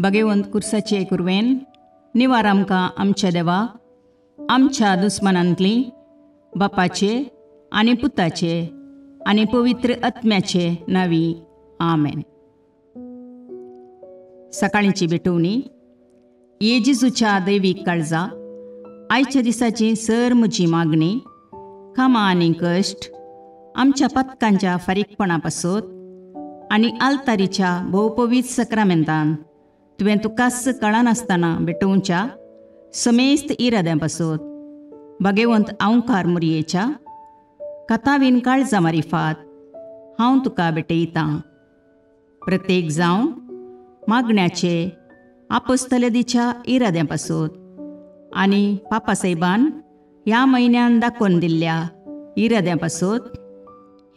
भगवंत कुर्साचे कुर्वेन निवार आमकां आमच्या देवा आमच्या दुस्मनांतली बापाचे आनी पुताचे आनी पवित्र आत्म्याचे नावी आमेन सकाळींची भेटवणी येजिजूच्या दैवीक काळजा आयच्या दिसाची सर म्हजी मागणी कामां आनी कश्ट आमच्या पथकांच्या फारीकपणा पासत आनी आलतारीच्या भोवपवीत सक्रामेंतान तुवें तुकाच कळनासतना भेटोवच्या समेस्त इराद्यां पासत भगवंत आवकार मुरयेच्या कथावीन काळजा मारिफात हांव तुका भेटयतां प्रत्येक जावं मागण्याचे आपस्तलदीच्या इराद्यां पासत आनी पापासाहेबान ह्या म्हयन्यान दाखोवन दिल्ल्या इराद्यां पासत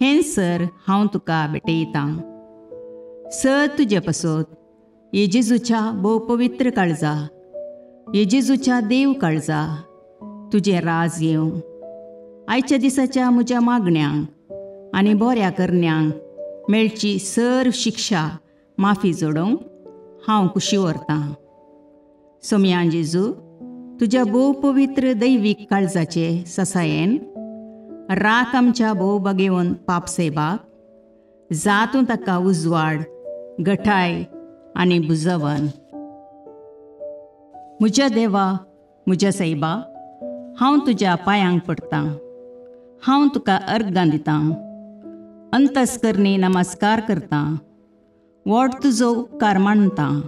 हें सर हांव तुका भेटयतां सर तुजे पासत येजेजूच्या भोव पवित्र काळजा येजेजूच्या देव काळजा तुझे राज येवं आयच्या दिसाच्या म्हज्या मागण्यांक आनी बोऱ्या करण्यांक मेळची सर शिक्षा माफी जोडोवंक हांव कुशी व्हरतां सोम्या जेजू तुज्या भोव पवित्र दैवीक काळजाचे ससायेन राख आमच्या भोव बगेवन पापसेबाक जातूं ताका उजवाड गठाय आनी बुजवन. म्हज्या देवा म्हज्या सैबा हांव तुज्या पांयांक पडटां हांव तुका अर्गां दितां. अंतस्करणी नमस्कार करतां. व्हड तुजो उपकार मानतां.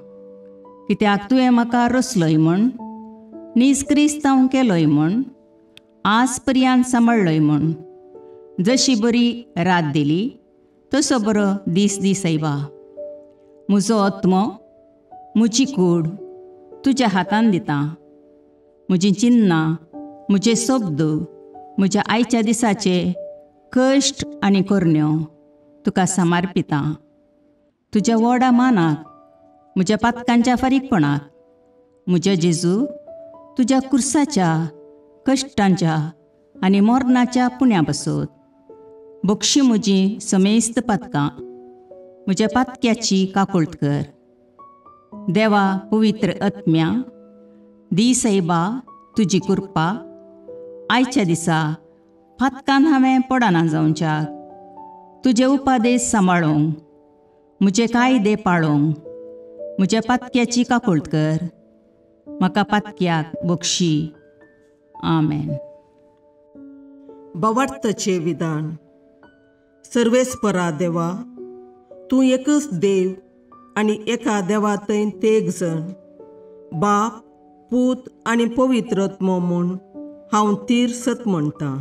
कित्याक तुवें म्हाका रसलोय म्हूण? निस्क्रिस्तांव केलोय म्हूण? आज पर्यांत सांबाळलोय म्हूण? जशी बरी रात दिली तसो बरो दीस दीस सैबा. म्हजो आत्मो म्हजी कूड तुज्या हातान दितां. म्हजीं चिन्नां म्हजे शब्द म्हज्या आयच्या दिसाचे कश्ट आनी कोरण्यो तुका समर्पितां. तुज्या वडा मानाक म्हज्या पातकांच्या फारीकपणाक म्हज्या जेजू तुज्या कुर्साच्या कश्टांच्या आनी मोरणाच्या पुण्या बसोत बक्षी म्हजी समेस्त पातकां. म्हज्या पातक्याची काकुळट कर देवा पवित्र आत्म्या दी सैबा तुजी कृपा आयच्या दिसा फातकान हांवें पडना जावच्याक तुजे उपादेश सांबाळूंक म्हजे कायदे पाळोवंक म्हज्या पातक्याची काकुळट कर म्हाका पातक्याक बक्षी. आमेन. बवार्थचे विधान. सर्वेस्परा देवा तूं एकच देव आनी एका देवा थंय तेग जण. बाप पूत आनी पवित्रत्म म्हूण हांव तीर सत म्हणटां.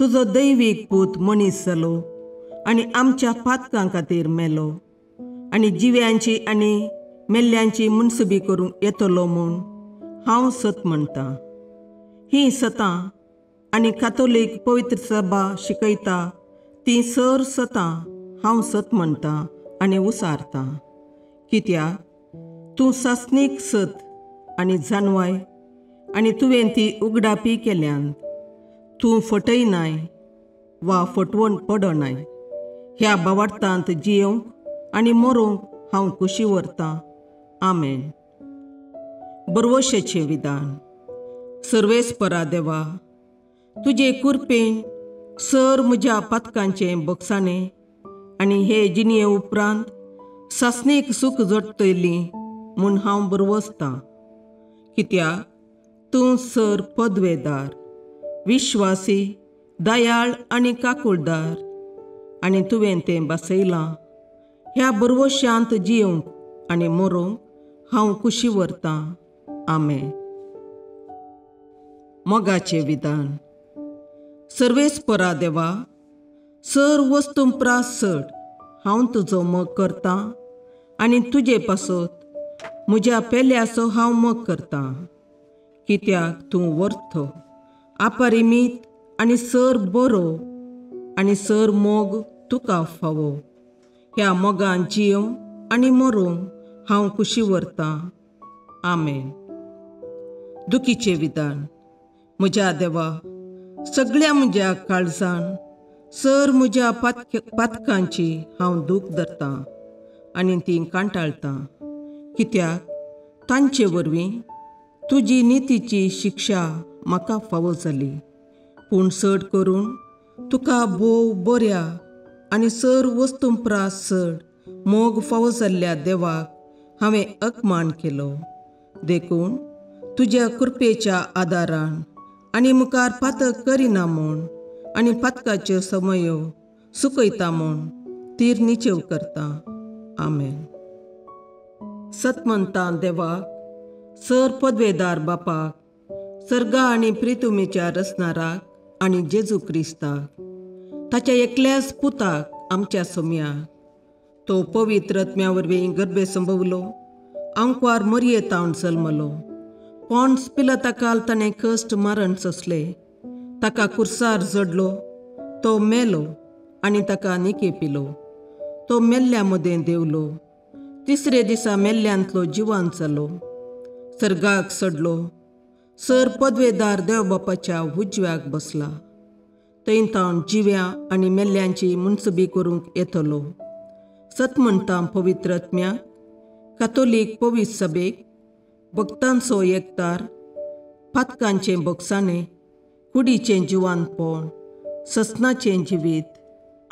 तुजो दैवीक पूत मनीस जालो आनी आमच्या पातकां खातीर मेलो आनी जिव्यांची आनी मेल्ल्यांची मनसुबी करूंक येतलो म्हूण हांव सत म्हणटां. ही सतां आनी कातोलीक पवित्र सभा शिकयता ती सर सतां. हांव सत म्हणटां आनी उसारतां. कित्याक तूं सासणीक सत आनी जानवाय आनी तुवें ती उगडापी केल्यान. तूं फटयनाय वा फटवण पडनाय ह्या बवार्थांत जियेवंक आनी मरूंक हांव खुशी व्हरतां. आमेन. बरवशेचें विधान. सर्वेस्परा देवा तुजे कुरपेन सर म्हज्या पातकांचें बक्षाणें आनी हे जिनिये उपरांत सासणेक सूख जोडटली म्हूण हांव बरवसतां. कित्याक तूं सर पदवेदार विश्वासी दयाळ आनी काकुळदार. आनी तुवें तें बसयलां. ह्या बरवश्यांत जियोंक आनी मरोंक हांव खुशी व्हरतां. आमे मोगाचें विधान. सर्वेस्परा देवा सर वस्तूं प्रास हांव तुजो मग करतां? आनी तुजे पासत म्हज्या पेल्याचो हांव मग करतां। कित्याक तूं वर्थ? अपरिमीत आनी सर बरो आनी सर मोग तुका फावो। ह्या मोगान जियो आनी मरूंक हांव खुशी व्हरतां आमेन। दुखीचें विधान म्हज्या देवा सगळ्या म्हज्या काळजान सर म्हज्या पातक पातकांची हांव दूख धरतां आनी ती कांटाळतां. कित्याक? तांचे वरवीं तुजी नितीची शिक्षा म्हाका फावो जाली. पूण चड करून तुका भोव बऱ्या आनी सर वस्तूंपरास चड मोग फावो जाल्ल्या देवाक हांवें अकमान केलो. देखून तुज्या कृपेच्या आदारान आनी मुखार पातक करिना म्हूण आनी पातकाच्यो समयो सुकयता म्हूण तीर निचेव करता. आमेन. सतमंता देवाक सर पदवेदार बापाक सर्गा आनी प्रितुमेच्या रसनाराक आनी जेजू क्रिस्ताक ताच्या एकल्याच पुताक आमच्या सोम्याक तो पवित्र रत्म्या वरवीं गर्भे संभवलो आंकवार मरये तावन जल्मलो पॉन्स पिलताकाल ताणें कश्ट मरण सोंसले ताका कुर्सार जडलो तो मेलो आनी ताका निके पिलो. तो मेल्ल्या मदें देवलो. तिसरे दिसा मेल्ल्यांतलो जिवान जालो सर्गाक सडलो. सर पदवेदार देवबापाच्या उजव्याक बसला. थंय तावन जिव्या आनी मेल्ल्यांची मुनसबी करूंक येतलो. सत म्हणटा पवित्र आत्म्याक कातोलीक पवीत सभेक भक्तांचो एकतार पातकांचें बक्षाणें कुडीचें जिवानपण ससनाचें जिवीत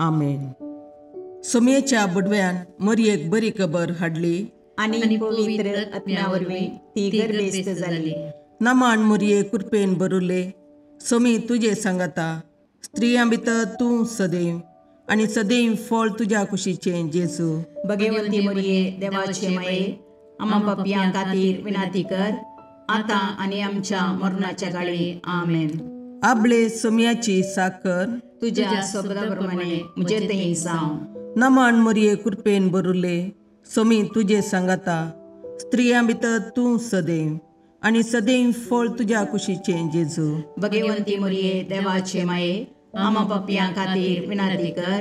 आमेन. समयेच्या बुडव्यान मरयेक बरी खबर हाडली आनी पवित्र आत्म्या वरवीं ती गर्भेस्त जाली नमान मरये कृपेन बरुले समी तुजे सांगाता स्त्रियां भितर तूं सदैव आनी सदैव फळ तुज्या कुशीचें जेजू भगवंती मरिये देवाचे माये आम्हा पपयां खातीर विनाती कर. आता आणि आमच्या मरणाच्या काळी. आमेन. आपले समयाची साकर तुझ्या सोबताप्रमाणे मुझे ते जावं नमान मरये कृपेन बरुले समी तुजे सांगाता स्त्रियां भितर तूं सदैव आनी सदैव फळ तुज्या कुशीचें जेजू. भगवंती मरिये देवाचे माये आम्हा पपयां खातीर विनाती कर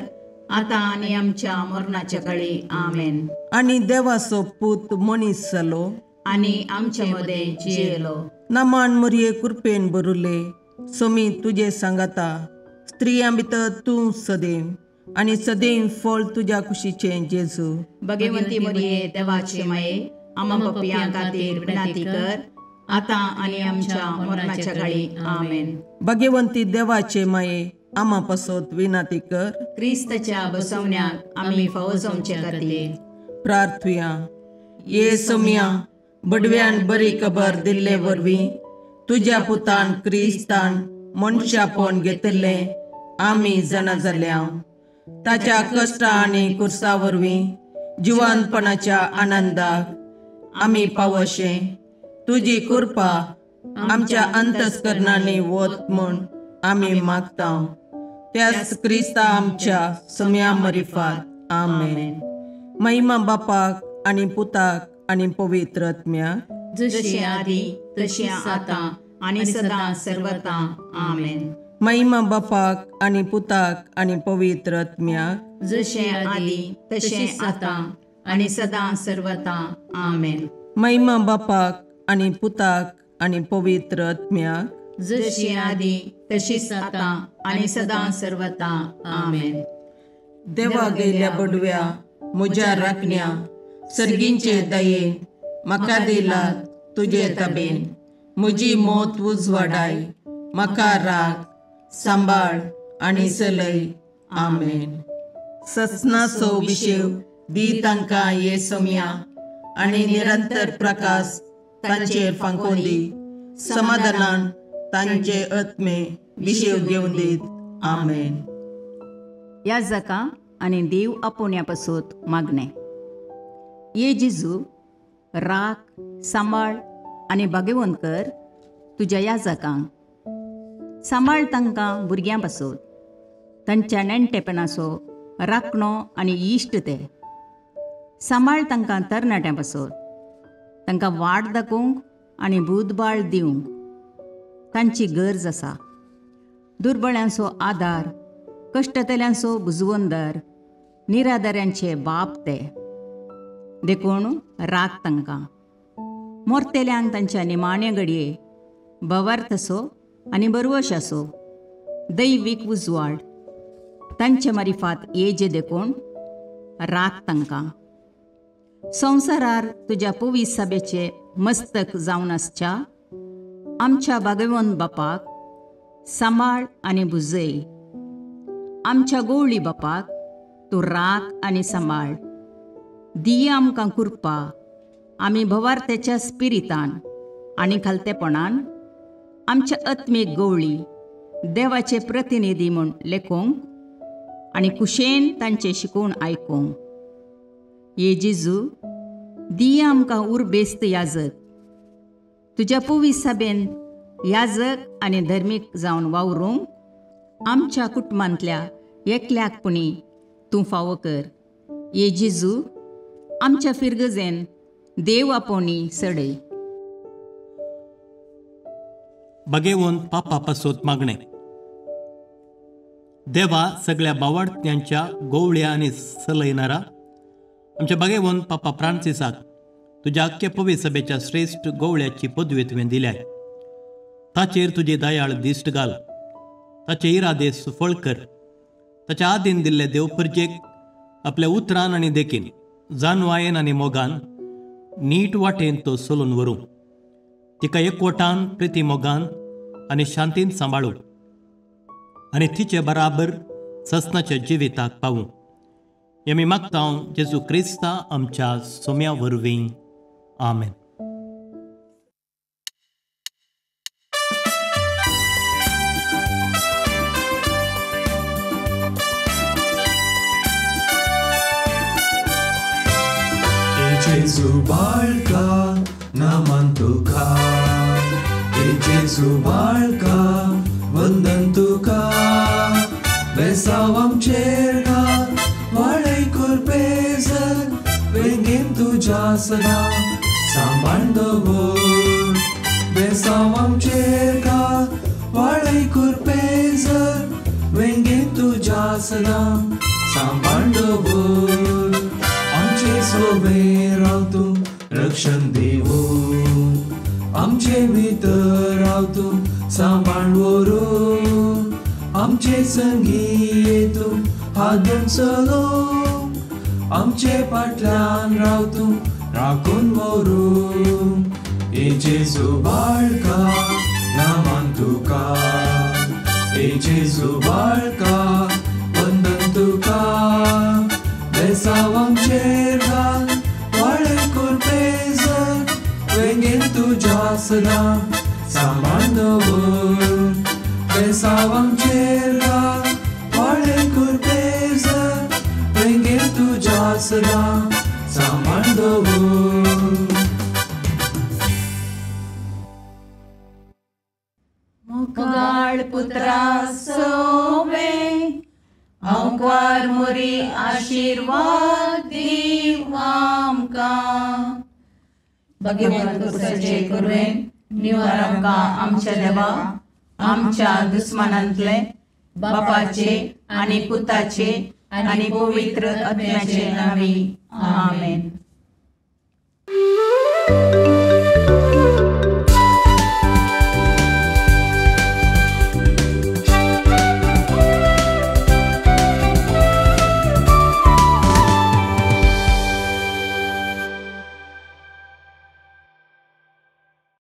आता आणि आमच्या मरणाच्या काळी आमेन. आनी देवाचो पूत मनीस जालो आणि आमच्या मध्ये जियेलो. नमान मरये कृपेन बरुले समी तुजे सांगाता स्त्रियां भितर तूं सदैव आनी सदैव फळ तुज्या कुशीचें जेजू. भगवंती मरिये देवाचे माये आम्हा पपयां खातीर विनाती कर. आता आणि आमच्या मरणाच्या काळी आमेन. भगवंती देवाचे माये आमा पासत विनाती कर. क्रिस्तच्या बसवण्याक आम्ही फौजोमचे खातीर प्रार्थुया. ये समया बडव्यान बरी खबर दिल्ले वरवीं तुज्या पुतान क्रिस्तान मनशापण घेतले. आमी जाणा जाल्या ताच्या कश्टा आनी कुर्सा वरवीं जिवानपणाच्या आनंदाक आमी पावशे. तुजी कृपा आमच्या अंतस्करणाने वत म्हूण आमी मागता. त्याच क्रिस्ता आमच्या समया मरिफात आमेन. महिमा बापाक आनी पुताक आनी पवित्र आत्म्याक जशी आधी तशी आता आणि सदा सर्वता आमेन. महिमा बापाक आनी पुताक आनी पवित्र आत्म्याक जशे आधी तसे आता आणि सदा सर्वता आमेन. महिमा बापाक आनी पुताक आनी पवित्र आत्म्याक जशी आधी तशीच आता आणि सदा सर्वता आमेन. देवा गेल्या बडव्या म्हज्या राखण्या. सर्गींचे दयेन म्हाका दिला तुझे तबेन. म्हजी मोत उजवाडाय म्हाका राग सांबाळ आनी सलय आमेन. ससनाचो विशेव दी तांकां ये सोम्या. आनी निरंतर प्रकाश तांचेर फांकोली दी समाधानान तांचे आत्मे विशेव घेवन दीत. आमेन. याजका आणि देव आपोवण्या पासून मागणे. ये जिजू राख सांबाळ आनी भाग्यवंत कर तुज्या याजकांक सांबाळ तांकां भुरग्यां पासून. तांच्या नेणटेपणाचो राखणो आनी इश्ट ते. सांबाळ तांकां तरणाट्यां पासून. तांकां वाट दाखोवंक आनी बुधबाळ दिवंक. तांची गरज आसा. दुर्बळ्यांचो आदार कश्टतल्यांचो बुजवंदर निराधाऱ्यांचे बाप ते. देखून राग तांकां मोरतेल्यान तांच्या निमाणे घडये भवार्थ असो आनी बरवश असो दैवीक उजवाड तांचे मारिफात येजे देखून राग तांकां संवसारार तुज्या पोवीस सभेचे मस्तक जावन आसच्या आमच्या भागवंत बापाक सांबाळ आनी बुजय. आमच्या गोवळी बापाक तूं राग आनी सांबाळ दिय आमकां कुरपा आमी भवार्थेच्या स्पिरितान आनी खालतेपणान आमच्या आत्मीक गवळी देवाचे प्रतिनिधी म्हूण लेखोंक आनी कुशेन तांचे शिकोवन आयकूंक ये जिजू दिय आमकां उरबेस्त याजक तुज्या पुवी सभेन याजक आनी धर्मीक जावन वावरूंक आमच्या कुटुंबांतल्या एकल्याकपणी तूं फावो कर. ये जिजू आमच्या फिरगजेन देव आपोवणी सडय बगेवून पापा पासोत मागणे. देवा सगळ्या बावार्थ्यांच्या गोवळ्या आणि सलयणारा आमच्या बगेवून पापा फ्रान्सिसाक तुज्या अख्खे पवी सभेच्या श्रेश्ठ गोवळ्याची पदवी तुवें दिल्या ताचेर तुजी दयाळ दिश्ट घाल. ताचे इरादे सुफळ कर. ताच्या आदीन दिल्ले देवपुरजेक आपल्या उतरान आनी देखीन जानवायेन आनी मोगान नीट वाटेन तो चलून व्हरूं तिका एकवटान प्रिती मोगान आनी शांतीन सांबाळू आनी तिचे बराबर ससनाच्या जिविताक पावूं हें मी मागता जेजू क्रिस्ता आमच्या सोम्या वरवीं आमेन. E Gesù barca naman tuka E Gesù barca vandan tuka Besawam cerga Walay kurpezan Wengin tuja sana Samandavur Besawam cerga Walay kurpezan Wengin tuja sana Samandavur आमचे सोबे रावतू दर्शन देवो. आमचे भितर रावतू सांबाळ वरो आमचे संगी येतो हादून सलो आमचे फाटल्यान रावतो राखून वरू एचे सुबाळका बाळका नामान तुका. एचे सुबाळका वंदन तुका. Besałam fugiasra samandavur Vesavam chera Pade kurpeza Venge tujasra samandavur Mugal putra some Ankar muri ashirvad भगवंत सजे करुवेन निवारका आमच्या देवा. आमच्या दुस्मानांतले बापाचे आणि पुताचे आणि पवित्र आत्म्याचे नावे. आमेन.